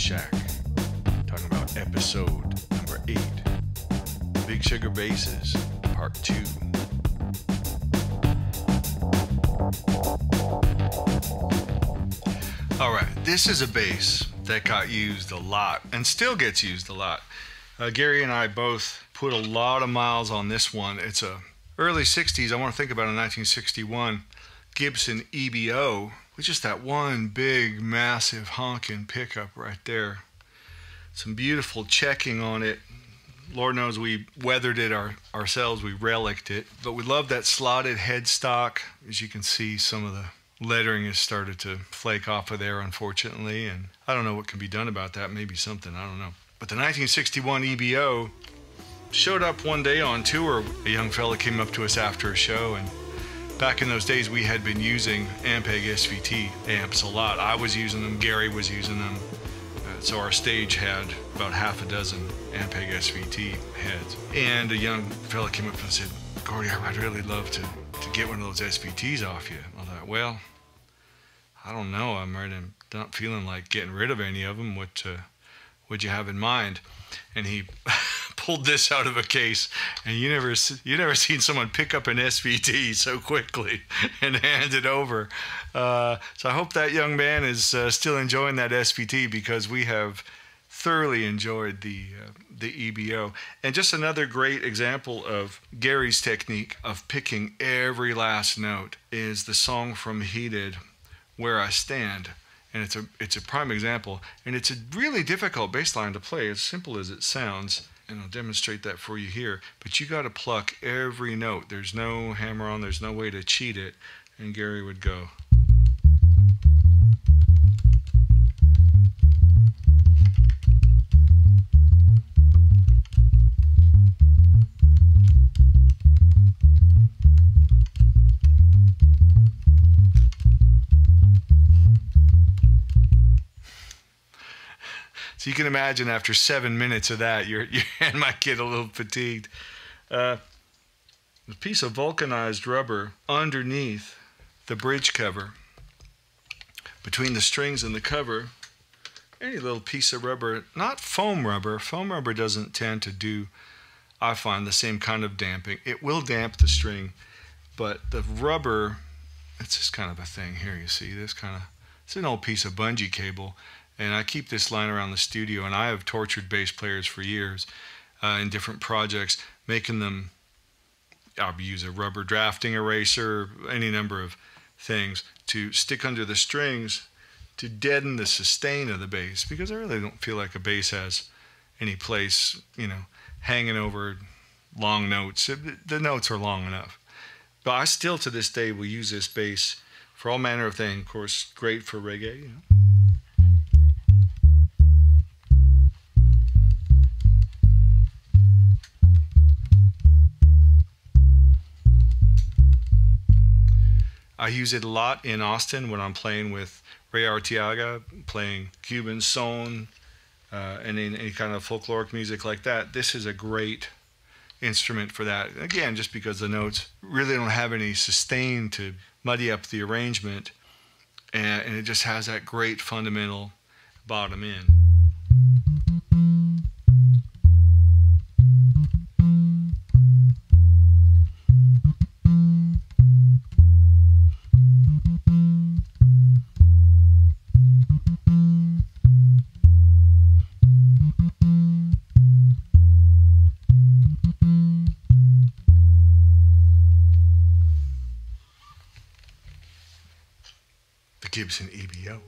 Shack. Talking about episode number eight Big Sugar Bases, part two. All right, this is a bass that got used a lot and still gets used a lot. Uh, Garry and I both put a lot of miles on this one. It's a early 60s. I want to think about a 1961 Gibson EBO with just that one big, massive honking pickup right there. Some beautiful checking on it. Lord knows we weathered it our, ourselves. We relicked it, but we love that slotted headstock. As you can see, some of the lettering has started to flake off of there, unfortunately, and I don't know what can be done about that. Maybe something, I don't know. But the 1961 EBO showed up one day on tour. A young fella came up to us after a show, and back in those days, we had been using Ampeg SVT amps a lot. I was using them, Garry was using them. Uh, so our stage had about half a dozen Ampeg SVT heads. And a young fella came up and said, Gordy, I'd really love to, to get one of those SVTs off you. I thought, well, I don't know. I'm right. I'm not feeling like getting rid of any of them. What uh, would you have in mind? And he pulled this out of a case, and you never you never seen someone pick up an SVT so quickly and hand it over. Uh, so I hope that young man is uh, still enjoying that SVT because we have thoroughly enjoyed the uh, the EBO. And just another great example of Garry's technique of picking every last note is the song from Heated where I stand. And it's a it's a prime example. And it's a really difficult bass line to play, as simple as it sounds. And I'll demonstrate that for you here. But you got to pluck every note. There's no hammer on, there's no way to cheat it. And Garry would go. So you can imagine after seven minutes of that, your, hand might get a little fatigued. Uh, a piece of vulcanized rubber underneath the bridge cover. Between the strings and the cover, any little piece of rubber, not foam rubber. Foam rubber doesn't tend to do, I find, the same kind of damping. It will damp the string, but the rubber, it's just kind of a thing. Here you see this kind of, it's an old piece of bungee cable and I keep this line around the studio. And I have tortured bass players for years uh, in different projects, making them. I'll use a rubber drafting eraser, any number of things to stick under the strings to deaden the sustain of the bass because I really don't feel like a bass has any place, you know, hanging over long notes. The notes are long enough. But I still to this day will use this bass for all manner of things. Of course, great for reggae. You know. I use it a lot in Austin when I'm playing with Ray Arteaga, playing Cuban son, uh, and in any kind of folkloric music like that. This is a great instrument for that. Again, just because the notes really don't have any sustain to muddy up the arrangement, and, and it just has that great fundamental bottom end. Gibson EBO.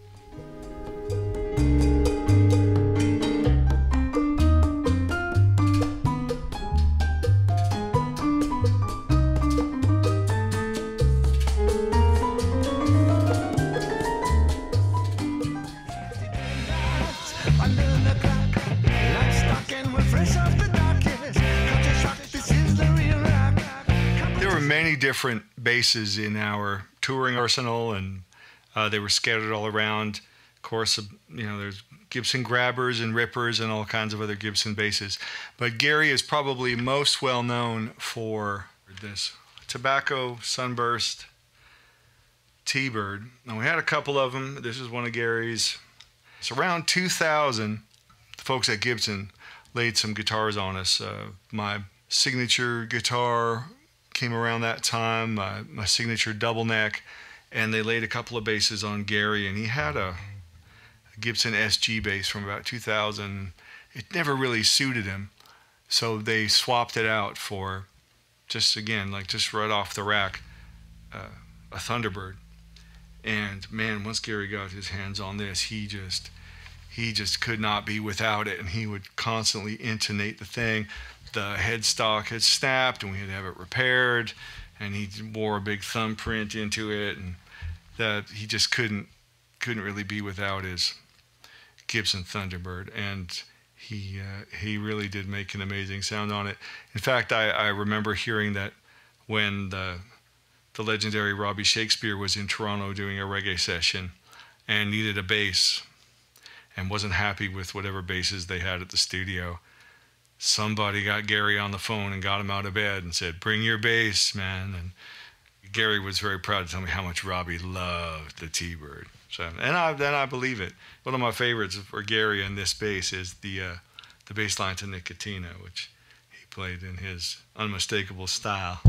There were many different bases in our touring arsenal and uh, they were scattered all around. Of course, uh, you know, there's Gibson grabbers and rippers and all kinds of other Gibson basses. But Garry is probably most well known for this Tobacco Sunburst T-Bird. Now we had a couple of them. This is one of Garry's. It's around 2000, the folks at Gibson laid some guitars on us. Uh, my signature guitar came around that time, my, my signature double neck, and they laid a couple of basses on Garry, and he had a, a Gibson SG bass from about 2000. It never really suited him, so they swapped it out for just again, like just right off the rack, uh, a Thunderbird. And man, once Garry got his hands on this, he just he just could not be without it, and he would constantly intonate the thing. The headstock had snapped, and we had to have it repaired, and he wore a big thumbprint into it, and that he just couldn't couldn't really be without his Gibson Thunderbird, and he uh, he really did make an amazing sound on it. In fact, I, I remember hearing that when the the legendary Robbie Shakespeare was in Toronto doing a reggae session and needed a bass and wasn't happy with whatever basses they had at the studio. Somebody got Garry on the phone and got him out of bed and said, "Bring your bass, man." And Garry was very proud to tell me how much Robbie loved the T-Bird. So, and I then I believe it. One of my favorites for Garry and this bass is the uh, the bass line to Nicotina, which he played in his unmistakable style.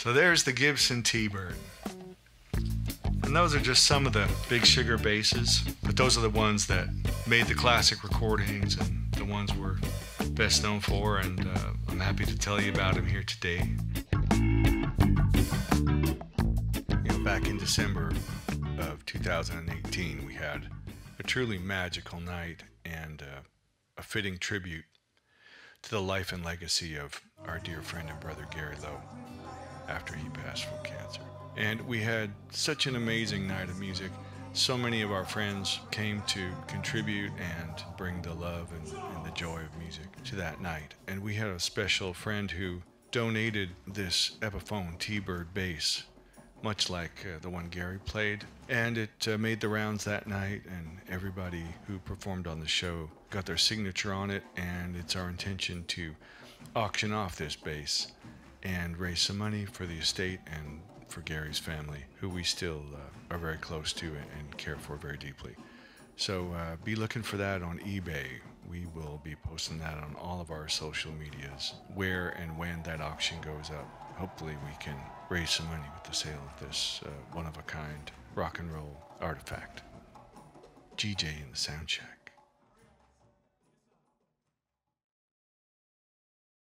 So there's the Gibson T-Bird. And those are just some of the big sugar basses, but those are the ones that made the classic recordings and the ones we're best known for, and uh, I'm happy to tell you about them here today. You know, back in December of 2018, we had a truly magical night and uh, a fitting tribute to the life and legacy of our dear friend and brother Garry Lowe after he passed from cancer. And we had such an amazing night of music. So many of our friends came to contribute and bring the love and, and the joy of music to that night. And we had a special friend who donated this Epiphone T-Bird bass, much like uh, the one Garry played. And it uh, made the rounds that night, and everybody who performed on the show got their signature on it. And it's our intention to auction off this bass and raise some money for the estate and for Garry's family, who we still uh, are very close to and care for very deeply. So uh, be looking for that on eBay. We will be posting that on all of our social medias, where and when that auction goes up. Hopefully, we can raise some money with the sale of this uh, one of a kind rock and roll artifact. GJ in the Soundshack.